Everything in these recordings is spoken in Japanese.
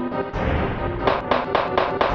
Thank you.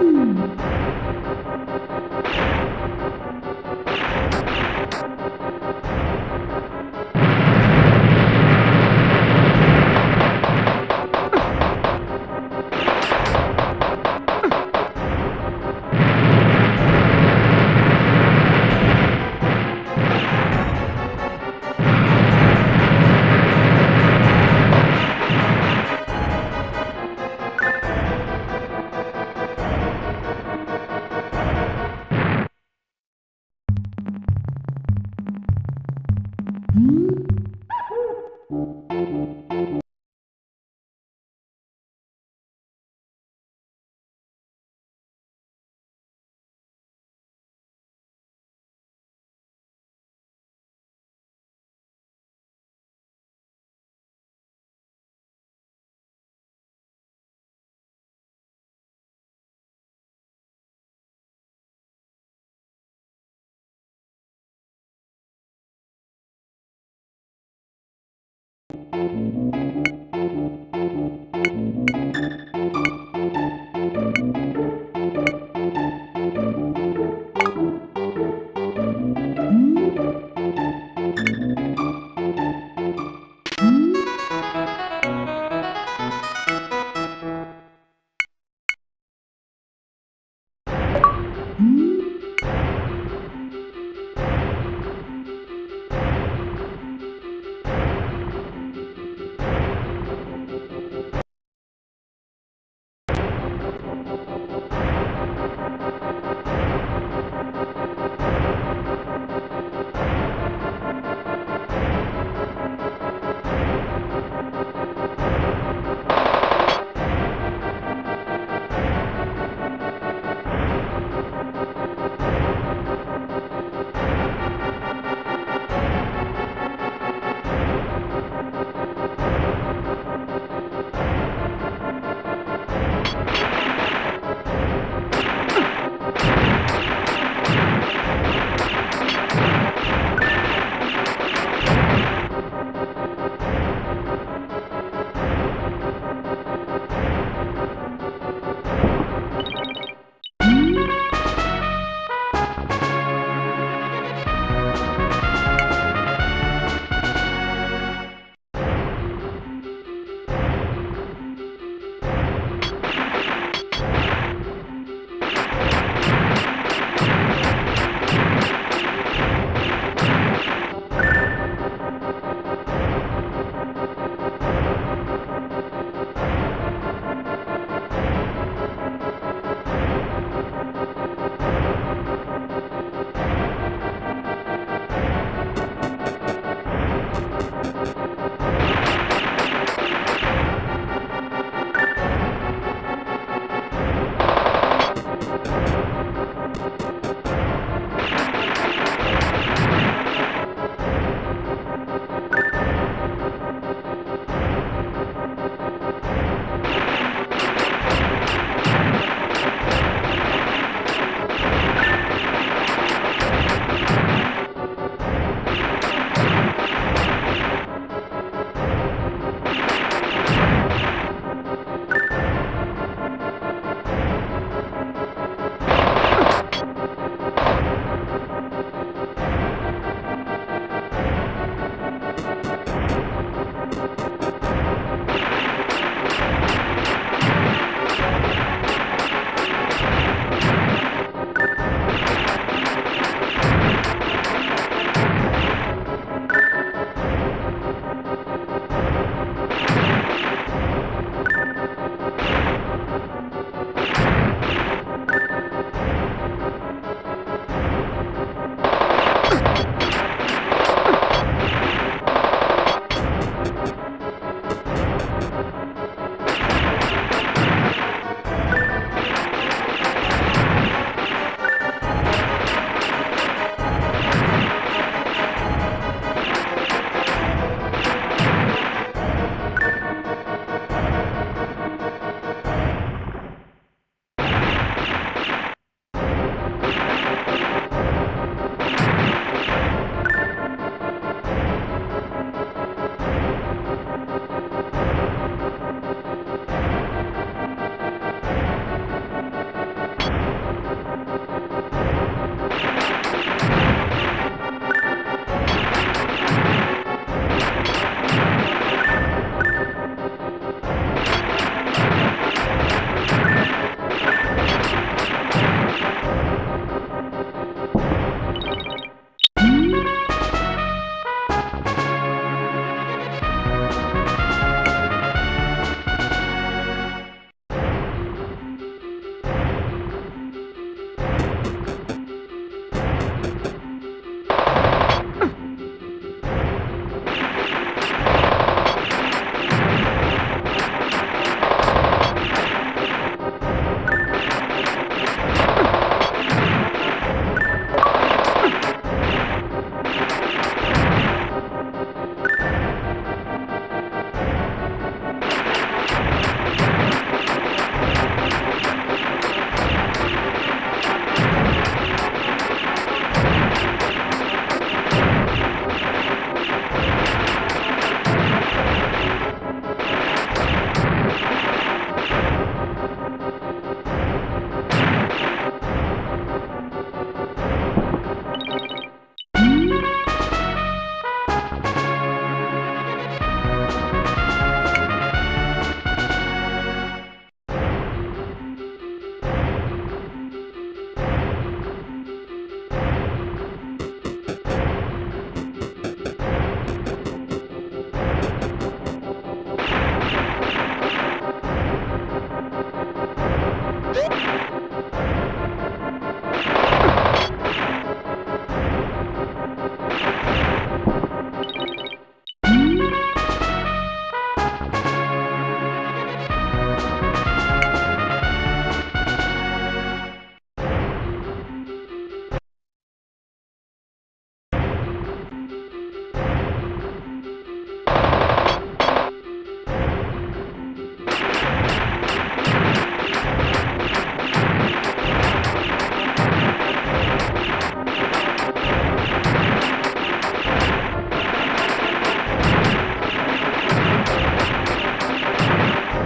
うん。